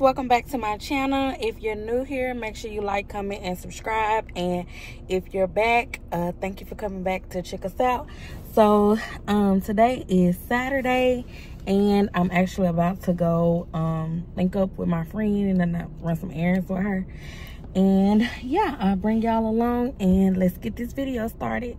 welcome back to my channel. If you're new here make sure you like comment and subscribe. And if you're back uh thank you for coming back to check us out. So um today is saturday and i'm actually about to go um link up with my friend and then run some errands with her. And yeah i'll bring y'all along and let's get this video started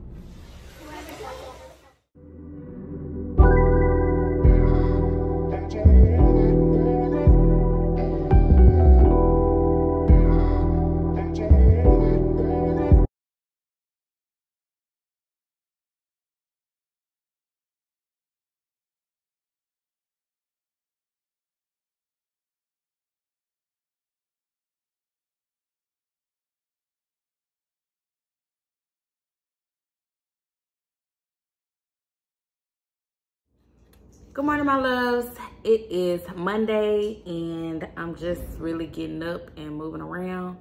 Good morning, my loves. It is Monday, and I'm just really getting up and moving around.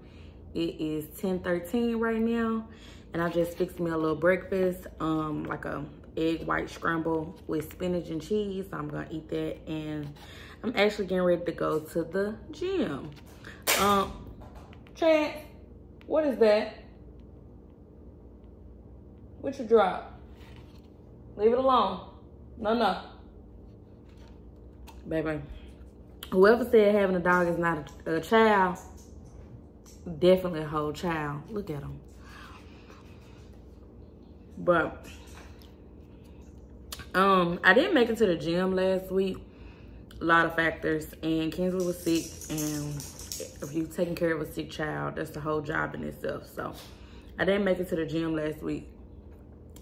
It is 10:13 right now, and I just fixed me a little breakfast, um, like a egg white scramble with spinach and cheese. I'm gonna eat that, and I'm actually getting ready to go to the gym. Um, Chad, what is that? What you drop? Leave it alone. No, no baby. Whoever said having a dog is not a, a child, definitely a whole child. Look at him. But um, I didn't make it to the gym last week. A lot of factors, and Kinsley was sick, and if you're taking care of a sick child, that's the whole job in itself. So I didn't make it to the gym last week,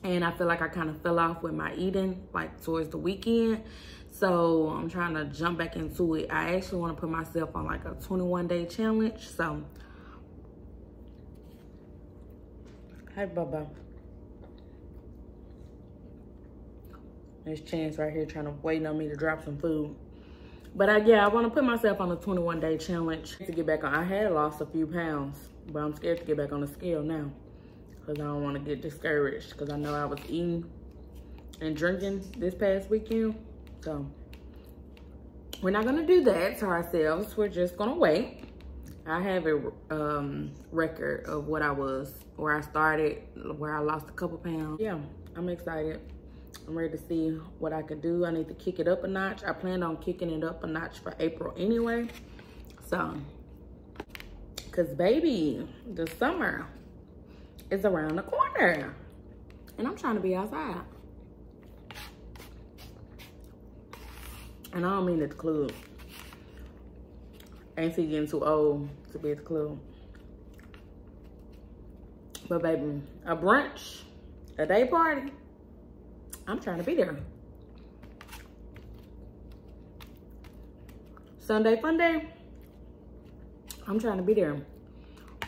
and I feel like I kind of fell off with my eating, like towards the weekend. So I'm trying to jump back into it. I actually want to put myself on like a 21 day challenge. So, hey, Bubba. There's Chance right here trying to wait on me to drop some food. But I, yeah, I want to put myself on a 21 day challenge to get back on. I had lost a few pounds, but I'm scared to get back on the scale now because I don't want to get discouraged because I know I was eating and drinking this past weekend so we're not gonna do that to ourselves. We're just gonna wait. I have a um, record of what I was, where I started, where I lost a couple pounds. Yeah, I'm excited. I'm ready to see what I can do. I need to kick it up a notch. I plan on kicking it up a notch for April anyway. So, cause baby, the summer is around the corner. And I'm trying to be outside. And I don't mean at the club. Ain't he getting too old to be at the club. But baby, a brunch, a day party, I'm trying to be there. Sunday fun day, I'm trying to be there.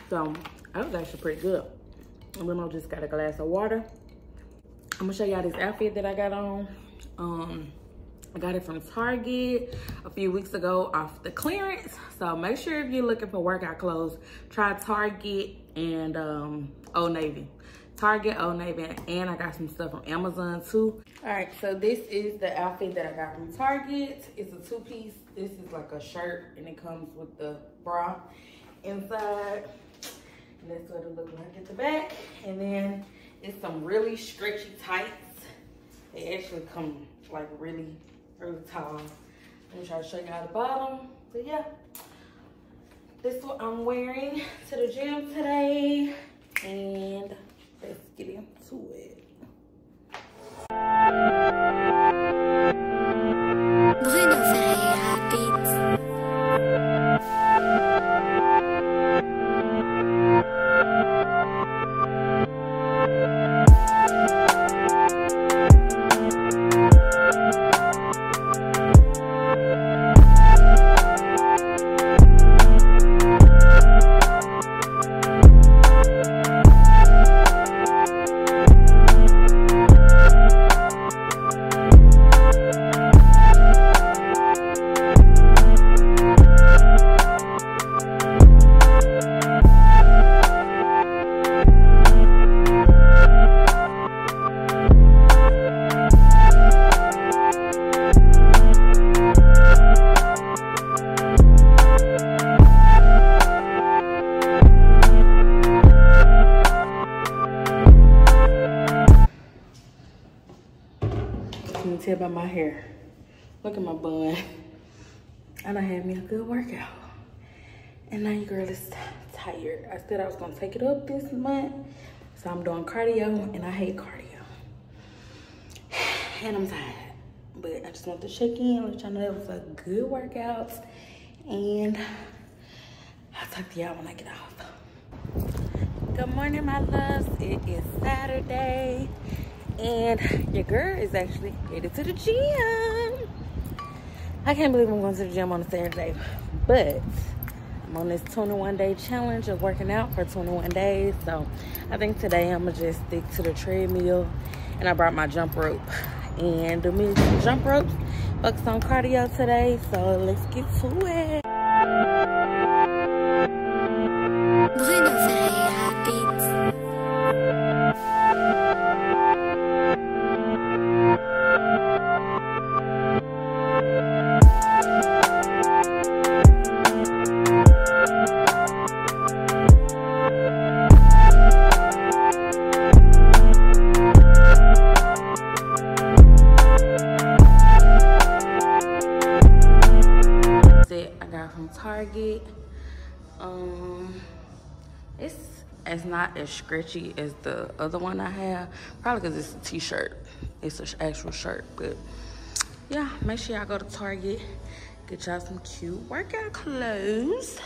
So that was actually pretty good. And Limo just got a glass of water. I'm gonna show y'all this outfit that I got on. Um, I got it from Target a few weeks ago off the clearance. So make sure if you're looking for workout clothes, try Target and um, Old Navy. Target, Old Navy, and I got some stuff from Amazon too. All right, so this is the outfit that I got from Target. It's a two-piece. This is like a shirt, and it comes with the bra inside. And that's what it looks like at the back. And then it's some really stretchy tights. They actually come like really really tall. Let me try to show you how the bottom. But yeah, this is what I'm wearing to the gym today. And let's get into it. About my hair. Look at my bun. And I had me a good workout. And now your girl is tired. I said I was gonna take it up this month. So I'm doing cardio and I hate cardio. And I'm tired. But I just want to check in, let y'all know it was a good workout. And I'll talk to y'all when I get off. Good morning, my loves. It is Saturday. And your girl is actually headed to the gym. I can't believe I'm going to the gym on a Saturday. But I'm on this 21 day challenge of working out for 21 days. So I think today I'm gonna just stick to the treadmill and I brought my jump rope and do me some jump ropes. Focus on cardio today. So let's get to it. As stretchy as the other one I have. Probably because it's a t-shirt. It's an actual shirt, but yeah. Make sure y'all go to Target, get y'all some cute workout clothes.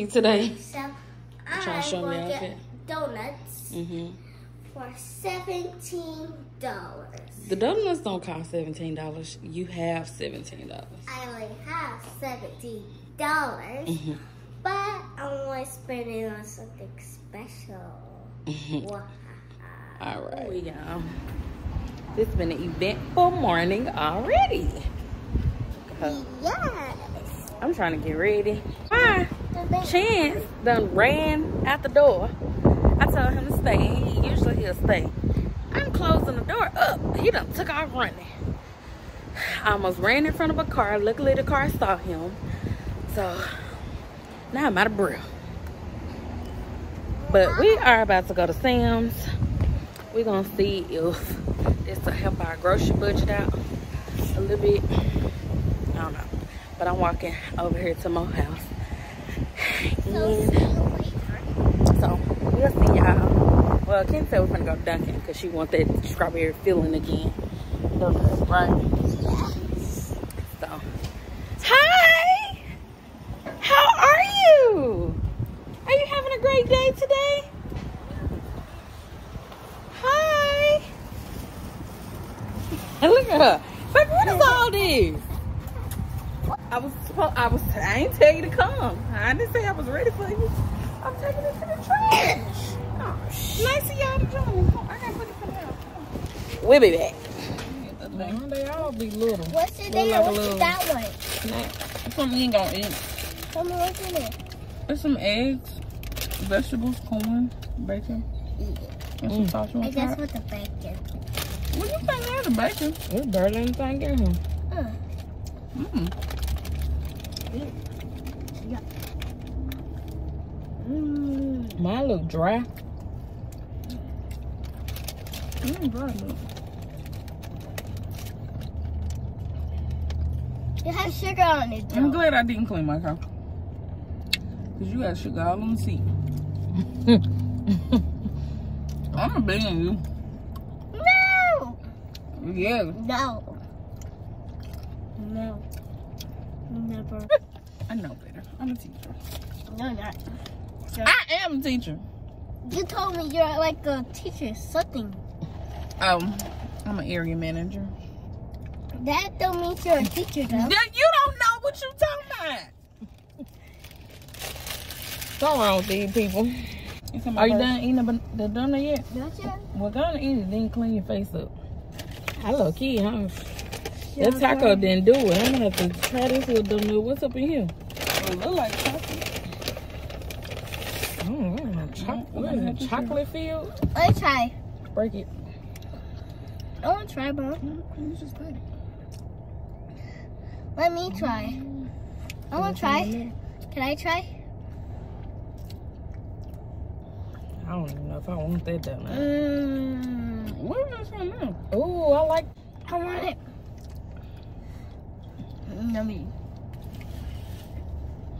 You today? So trying to I show me will your get outfit? donuts Mm-hmm. for seventeen dollars. The donuts don't cost seventeen dollars. You have seventeen dollars. I only have seventeen dollars, Mm-hmm. but I'm only spending on something special. Wow. All right, we go. This has been an eventful morning already. Yes. I'm trying to get ready. Hi. Chance done ran out the door. I told him to stay. He, usually he'll stay. I'm closing the door up. He done took off running. I almost ran in front of a car. Luckily the car saw him. So now I'm out of breath. But we are about to go to Sam's. We're gonna see if this will help our grocery budget out a little bit. I don't know. But I'm walking over here to my house. So we'll see y'all. Well, Kim said we're gonna go Dunkin' because she wants that strawberry filling again. Right? So, hi. How are you? Are you having a great day today? Hi. And look at her. But what is all this? I was supposed, I was, I ain't tell you to come. I didn't say I was ready for you. I'm taking it to the trash. Oh, nice of y'all to join. I gotta put it for now. We'll be back. They all be little. What's in Look there? like a What's little- in that one? Snack. Something you ain't gonna eat. Tell me what's in there. There's some eggs, vegetables, corn, bacon, and some sauce. You I want to guess it? with the bacon. What do you think there's the bacon? It's barely anything in here. Uh, Mm. Mm, mine look dry. Mm, dry, look. it has sugar on it. I'm glad I didn't clean my car. Cause you got sugar all on the seat. I'm a being you. No! Yeah. No. No. Never. I know better. I'm a teacher. No, not. I am a teacher. You told me you're like a teacher, something. Um, I'm an area manager. That don't mean you're a teacher, though. Yeah, you don't know what you're talking about. Something wrong with these people. Are you done eating the, the donut yet? Don't you? Well, go and eat it, then clean your face up. I low key, huh? That taco didn't do it. I'm gonna have to try this little donut. What's up in here? It look like chocolate. Mm, chocolate, what is it? Chocolate filled? Let me try. Break it. I want to try, bro. You just got it. Let me try. I want to try. Can I try? I don't even know if I want that donut. Mmm. What is this one now? Ooh, I like. I want it. Yummy.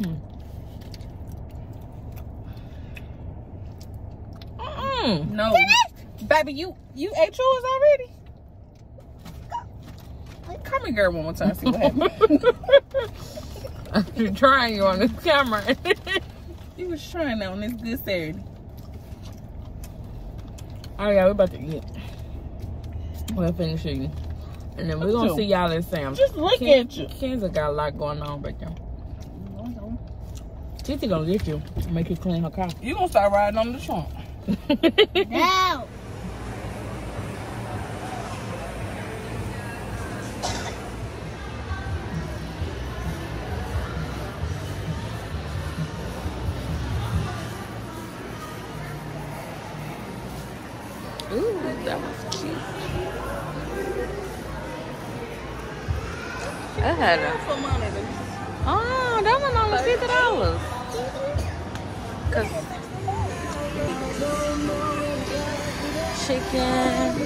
Mm. No. Baby, you you ate yours already? Come here, girl, one more time. See what happens. I'm trying you on this camera. you was trying that on this good Saturday. All right, we're about to eat. We'll finish eating. And then we're gonna see y'all at Sam's. Just look Ken- at you. Ken's got a lot going on back there. Um, Titi gonna get you, make you clean her car. You gonna start riding on the trunk. No. Oh, that one only fifty dollars. Cause chicken.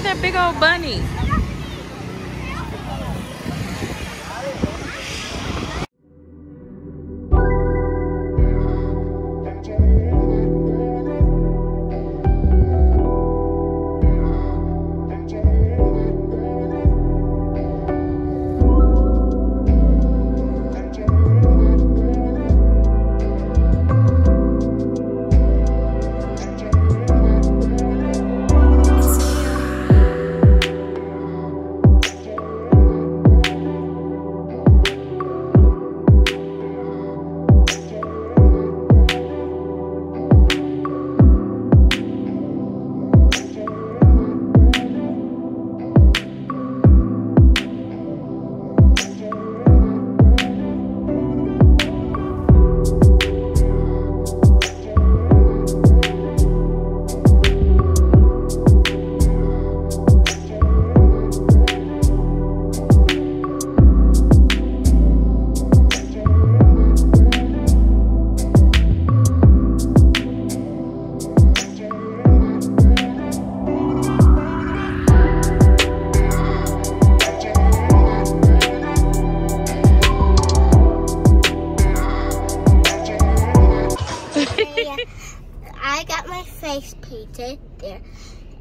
At that big old bunny. I got my face painted there.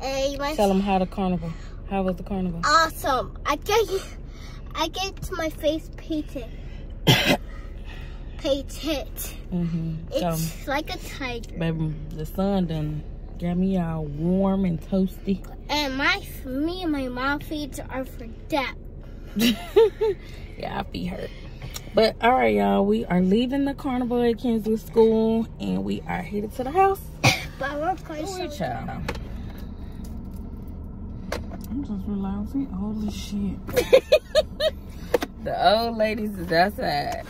And Tell them how the carnival. How was the carnival? awesome. I get I get my face painted. painted. Mm-hmm. Tell 'em. It's like a tiger. Baby, the sun done got me all warm and toasty. And my me and my mom feet are for that. yeah, I feet hurt. But all right, y'all, we are leaving the carnival at Kansas School, and we are headed to the house. But I want to Ooh, so child. I'm just realizing, holy shit. The old ladies is outside,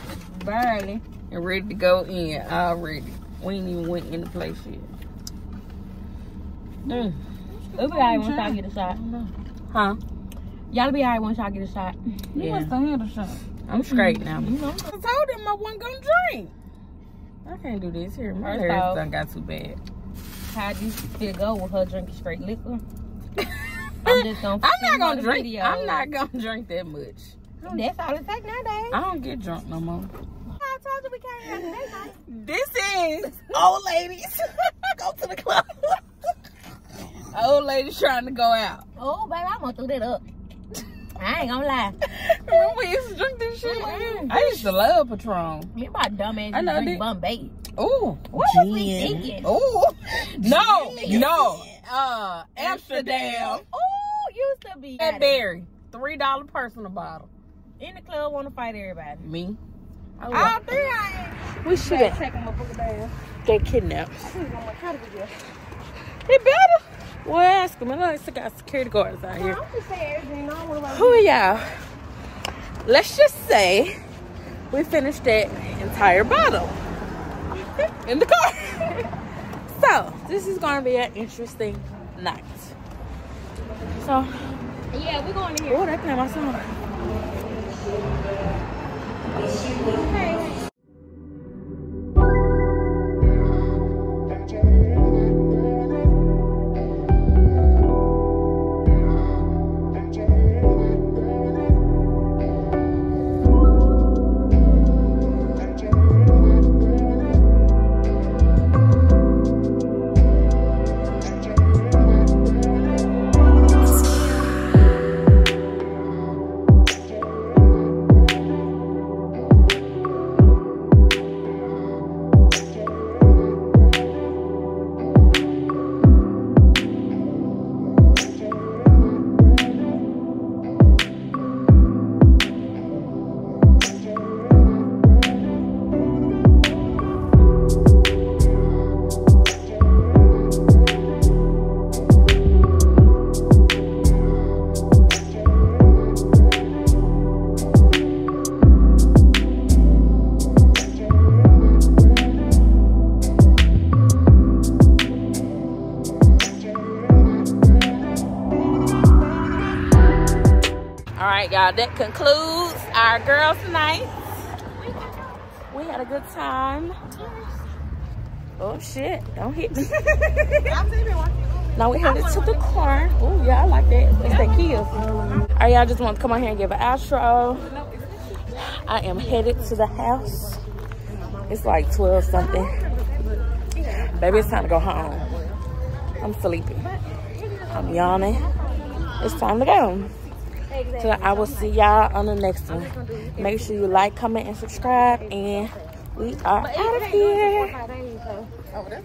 burning and ready to go in already. We ain't even went in the place yet. Mm. It'll be alright once y'all get a shot. Huh? Y'all be alright once y'all get a shot. You Yeah. must have had a shot. I'm straight now. You know, I told him I wasn't gonna drink. I can't do this here. My hair done got too bad. How this feel go with her drinking straight liquor. I'm just gonna. I'm not gonna drink. video. I'm not gonna drink that much. That's all it takes nowadays. I don't get drunk no more. I told you we can't have night. This is old ladies. go to the club. old ladies trying to go out. Oh, baby, I'm gonna throw that up. I ain't gonna lie. Remember we used to drink this shit? Mm-mm. I used to love Patron. You about dumbass I know, drink did- Bombay. Ooh. What was we thinking? Ooh. No, no. Uh, Amsterdam. Ooh, used to be. That berry. Three dollar personal bottle. In the club, want to fight everybody. Me. All three I We should have Check them up down. get kidnapped. They better. Well, ask them. I know they got security guards out here. I'm just saying everything. No, what about Who are y'all? Let's just say we finished that entire bottle in the car. so this is gonna be an interesting night. So, Yeah, we're going in here. oh, they play my song. That concludes our girls' night. We had a good time. Oh shit! Don't hit me. now we headed to the car. Oh yeah, I like that. It's that kill. All right, y'all. Just want to come on here and give an outro. I am headed to the house. It's like 12 something. Baby, it's time to go home. I'm sleepy. I'm yawning. It's time to go. So I will see y'all on the next one. Make sure you like, comment, and subscribe. And we are out of here. Oh,